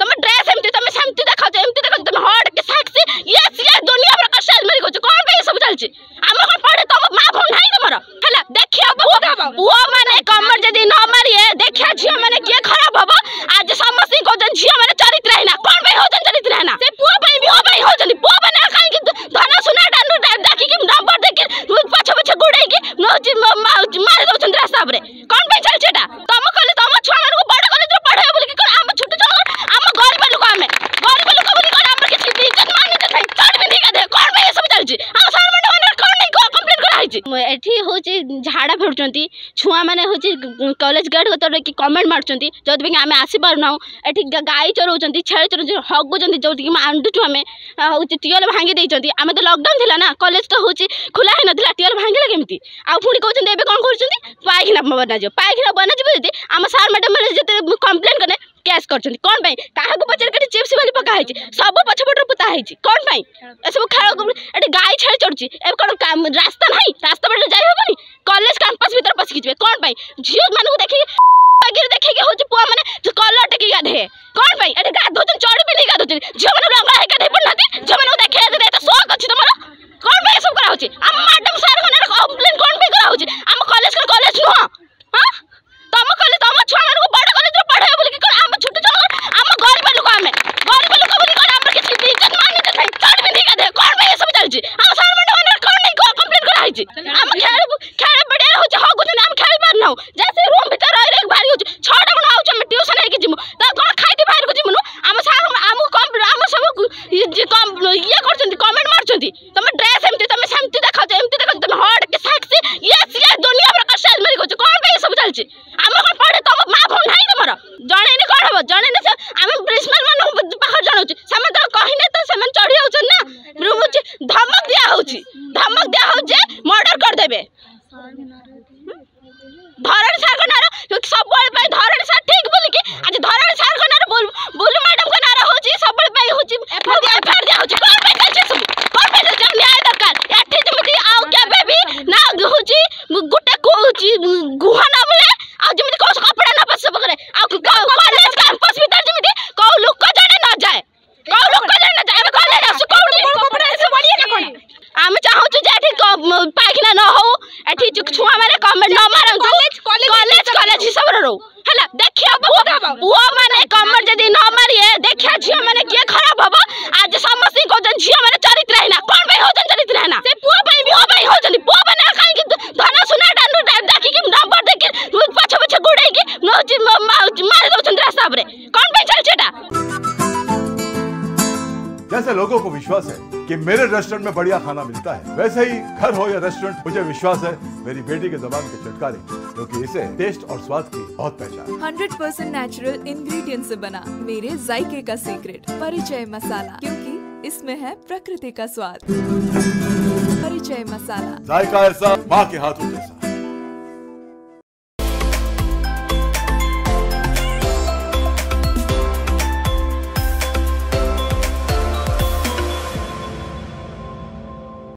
ତମ ଡ୍ରେସ୍ ଏମିତି ତମେ ସେମିତି ଦେଖାଉଛ ଏମିତି ଦେଖାଉଛ ତମେ ହଟ୍ କି ସାକ୍ଷୀ ଇଏ ସିଏ ଦୁନିଆ ପ୍ରକାର ସେଲମାରି କରୁଛ କ'ଣ ପାଇଁ ଏସବୁ ଚାଲିଛି ଆମର କ'ଣ ପଡ଼େ ତମ ମା ଭଉଣୀ ନାହିଁ ତମର ହେଲା ଦେଖିବା ପୁଅ ମାନେ କମର ଯଦି ନ ମାରିବେ ଦେଖିବା ଝିଅ ମାନେ କିଏ ଖରାପ ହବ झाड़ा फेड़ छुआ मैंने कलेज गेट को तरह कमेंट मार्च जो आम आठ गाई चरा छेड़ चरा हगुं जो आंधु आम ट्यूल भांगी आम तो लकडउन थी ना कलेज तो हूँ खुला ही ना ट्यूल भांगा कमी आँच कौन एवं कौन करना बनाज पायखाना बनाज आम सार मैडम जो कम्प्लेन कले କ୍ୟାସ୍ କରିଛନ୍ତି କ'ଣ ପାଇଁ କାହାକୁ ପଚାରି କାଟି ଚିପ୍ସ ବୋଲି ପକା ହେଇଛି ସବୁ ପଛପଟରୁ ପୋତା ହେଇଛି କ'ଣ ପାଇଁ ଏସବୁ ଖେଳ ଏଠି ଗାଈ ଛାଡ଼ି ଚଢ଼ୁଛି ଏବେ କ'ଣ ରାସ୍ତା ନାହିଁ ରାସ୍ତା ବାଟରେ ଯାଇ ହେବନି କଲେଜ କ୍ୟାମ୍ପସ୍ ଭିତରେ ପଶିକି ଯିବେ କ'ଣ ପାଇଁ ଝିଅମାନଙ୍କୁ ଦେଖିକି ଆଗରେ ଦେଖିକି ହେଉଛି ପୁଅମାନେ କଲର ଟେକି ଗାଧେ କ'ଣ ପାଇଁ ଏଠି ଗାଧଉଛନ୍ତି ଚଢ଼ି ପିନ୍ଧିକି ଗାଧଉଛନ୍ତି ଝିଅମାନେ ରଙ୍ଗଳା ହେଇ ଗାଧେଇ ପଡ଼ୁନାହାନ୍ତି ଝିଅମାନଙ୍କୁ ଦେଖେଇବାକୁ ଏତେ ସଉକ ଅଛି ତମର କ'ଣ ପାଇଁ ଏସବୁ କରାହେଉଛି ଆମ ମ୍ୟାଡ଼ାମ୍ হয়েছে আমার সার্ভেন্ট অনার কারণে কমপ্লিট করা হয়েছে আমার খেয়াল খেয়াল বেড়ে হচ্ছে হক হচ্ছে আমি খেয়াল পার না যে সে রুম ভিতরে রই রই ভারি হচ্ছে ছটা গুণ হচ্ছে আমি টিউশন হয়ে যাবো তা তোমার খাইতে বাহিরকে যাবো না আমার সার আমি আমার সব ইয়ে করছেন কমেন্ট মারছেন তোমার ড্রেস এমতি তুমি সেমতি দেখাচ্ছ এমতি দেখাচ্ছ তুমি হট কি সাক্ষী ইয়ে সিয়ে দুনিয়া প্রকাশ মানে করছো কোন পাই সব চালছে ধরণ স্যার ধরণ স্যার ঠিক বলি কি আজ ধরণ স্যার आम चाहूँ जे पायखाना न हो एठी छुआ मैंने कमेंट न मारंतु कॉलेज कॉलेज कॉलेज सब रो हला देखिया पुओ माने गवर्नमेंट जदी न मारिए देखिया झिया माने के खराब हबो आज समस्त को जन झिया माने वैसे लोगों को विश्वास है कि मेरे रेस्टोरेंट में बढ़िया खाना मिलता है वैसे ही घर हो या रेस्टोरेंट मुझे विश्वास है मेरी बेटी के जबान के चटकारे क्योंकि इसे टेस्ट और स्वाद की बहुत पहचान हंड्रेड परसेंट नेचुरल इंग्रेडिएंट ऐसी बना मेरे जायके का सीक्रेट परिचय मसाला क्योंकि इसमें है प्रकृति का स्वाद परिचय मसाला जायका ऐसा माँ के हाथों जैसा